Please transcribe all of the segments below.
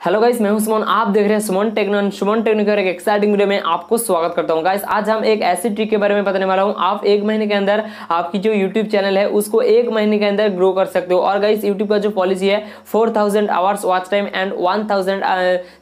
Hello guys मैं हूँ सुमन। आप देख रहे हैं सुमन टेक्नोन सुमन टेक्निक एक एक्साइटिंग वीडियो में आपको स्वागत करता हूँ। गाइस आज हम एक ऐसी ट्रिक के बारे में बताने वाला हूँ। आप एक महीने के अंदर आपकी जो यूट्यूब चैनल है, उसको एक महीने के अंदर ग्रो कर सकते हो। और गाइस यूट्यूब का जो पॉलिसी है four hours watch time and one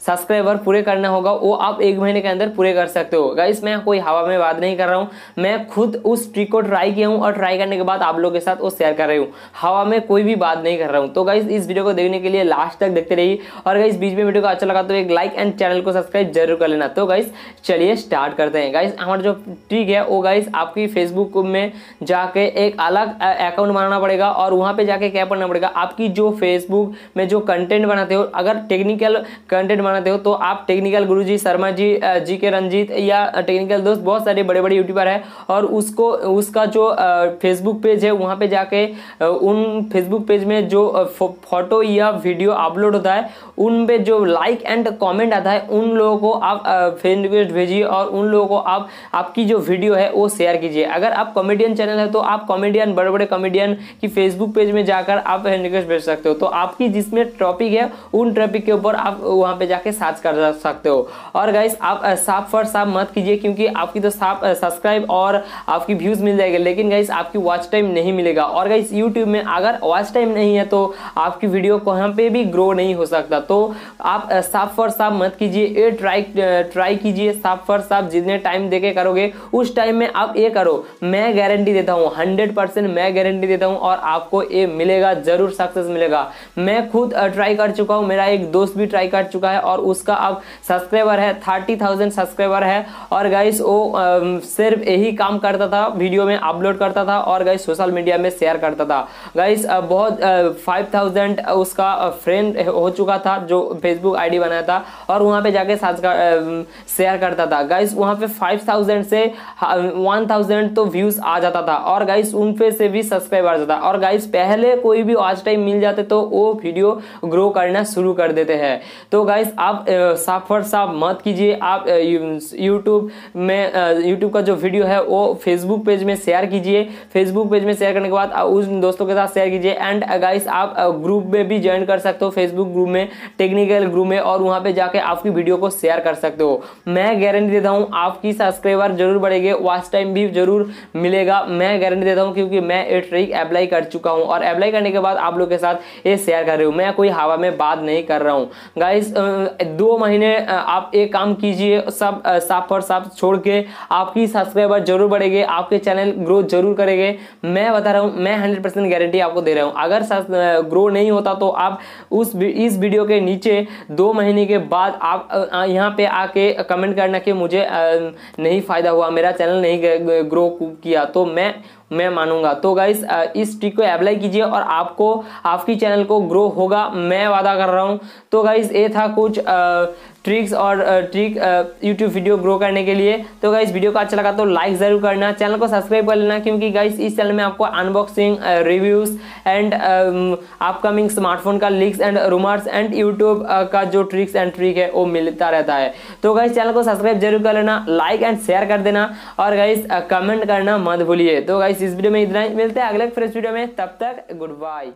subscriber पूरे करना होगा। वो आप एक महीने के अंदर पूरे कर सकते हो। गाइस मैं कोई हवा में बात नहीं कर रहा हूँ। मैं खुद उस ट्रिक को ट्राई किया हूँ और ट्राई करने के बाद आप लोग के साथ वो शेयर कर रही हूँ। हवा में कोई भी बात नहीं कर रहा हूँ। तो गाइस इस वीडियो को देखने के लिए लास्ट तक देखते रहिए। और गाइस बीच में वीडियो को अच्छा लगा तो एक लाइक एंड चैनल को सब्सक्राइब ज़रूर कर लेना। तो गाइस चलिए स्टार्ट करते हैं। गाइस हमारा जो ट्रिक है, वो गाइस आपकी फेसबुक में जाके एक अलग अकाउंट बनाना पड़ेगा और वहाँ पे जाके क्या करना पड़ेगा? आपकी जो फेसबुक में जो कंटेंट बनाते हो, अगर टेक्निकल कंटेंट बनाते हो तो आप टेक्निकल गुरु शर्मा जी जी रंजीत या टेक्निकल दोस्त, बहुत सारे बड़े बड़े यूट्यूबर है और उसको, उसका जो फेसबुक पेज है, वहाँ पे जाके उन फेसबुक पेज में जो फ़ोटो या वीडियो अपलोड होता है, उन पे जो लाइक एंड कमेंट आता है, उन लोगों को आप फ्रेंड रिक्वेस्ट भेजिए और उन लोगों को आप, आपकी जो वीडियो है, वो शेयर कीजिए। अगर आप कॉमेडियन चैनल है तो आप कॉमेडियन बड़े बड़े कॉमेडियन की फेसबुक पेज में जाकर आप फ्रेंड रिक्वेस्ट भेज सकते हो। तो आपकी जिसमें टॉपिक है, उन टॉपिक के ऊपर आप वहाँ पर जाके सर्च कर सकते हो। और गाइस आप साफ़ फर साफ़ मत कीजिए, क्योंकि आपकी तो साफ़ सब्सक्राइब और आपकी व्यूज़ मिल जाएगी, लेकिन गाइस आपकी वॉच टाइम नहीं मिलेगा। और गाइस यूट्यूब में अगर वॉच टाइम नहीं है तो आपकी वीडियो कहाँ पे भी ग्रो नहीं हो सकता। तो आप साफ़ फॉर साफ़ मत कीजिए। ये ट्राई ट्राई कीजिए। साफ़ फॉर साफ़ जितने टाइम देके करोगे, उस टाइम में आप ये करो। मैं गारंटी देता हूँ हंड्रेड परसेंट मैं गारंटी देता हूँ और आपको ये मिलेगा, ज़रूर सक्सेस मिलेगा। मैं खुद ट्राई कर चुका हूँ। मेरा एक दोस्त भी ट्राई कर चुका है और उसका अब सब्सक्राइबर है थर्टी थाउज़ेंड सब्सक्राइबर है। और गाइस वो सिर्फ़ यही काम करता था वीडियो में अपलोड करता था और गाइस सोशल मीडिया में शेयर करता था। गाइस बहुत फाइव थाउज़ेंड उसका फ्रेंड हो चुका था, जो फेसबुक आईडी बनाया था और वहाँ पे जाके शेयर करता था। गाइस वहाँ पे 5000 से 1000 तो व्यूज़ आ जाता था और गाइस उन पे से भी सब्सक्राइब आ जाता और गाइस पहले कोई भी आज टाइम मिल जाते तो वो वीडियो ग्रो करना शुरू कर देते हैं। तो गाइस आप साफ़ और साफ़ मत कीजिए। आप यूट्यूब में यूट्यूब का जो वीडियो है, वो फेसबुक पेज में शेयर कीजिए। फेसबुक पेज में शेयर करने के बाद उस दोस्तों के साथ शेयर कीजिए। एंड गाइस आप ग्रुप में भी ज्वाइन कर सकते हो। फेसबुक ग्रुप में टेक्निकल ग्रुप में और वहाँ पे जाके आपकी वीडियो को शेयर कर सकते हो। मैं गारंटी देता हूँ, आपकी सब्सक्राइबर ज़रूर बढ़ेगी वॉच टाइम भी ज़रूर मिलेगा। मैं गारंटी देता हूँ क्योंकि मैं ये ट्रिक अप्लाई कर चुका हूँ और अप्लाई करने के बाद आप लोग के साथ ये शेयर कर रही हूँ। मैं कोई हवा में बात नहीं कर रहा हूँ। गाइस दो महीने आप एक काम कीजिए, सब साफ़ और साफ़ छोड़ के आपकी सब्सक्राइबर ज़रूर बढ़ेगी, आपके चैनल ग्रोथ ज़रूर करेंगे। मैं बता रहा हूँ, मैं हंड्रेड गारंटी आपको दे रहा हूँ। अगर ग्रो नहीं होता तो आप उस, इस वीडियो के नीचे दो महीने के बाद आप यहाँ पे आके कमेंट करना कि मुझे नहीं फ़ायदा हुआ, मेरा चैनल नहीं ग्रो किया। तो मैं मैं मानूँगा। तो गाइस इस ट्रिक को अप्लाई कीजिए और आपको, आपकी चैनल को ग्रो होगा। मैं वादा कर रहा हूँ। तो गाइस ये था कुछ ट्रिक्स और ट्रिक यूट्यूब वीडियो ग्रो करने के लिए। तो गाइस वीडियो को अच्छा लगा तो लाइक ज़रूर करना। चैनल को सब्सक्राइब कर लेना क्योंकि गाइस इस चैनल में आपको unboxing reviews and upcoming smartphone का links and rumours and YouTube का जो ट्रिक्स एंड ट्रिक है, वो मिलता रहता है। तो गाइस चैनल को सब्सक्राइब ज़रूर कर लेना। लाइक एंड शेयर कर देना। और गाइस कमेंट करना मत भूलिए। तो गाइस इस वीडियो में इतना ही। मिलते हैं अगले फ्रेश वीडियो में। तब तक गुड बाय।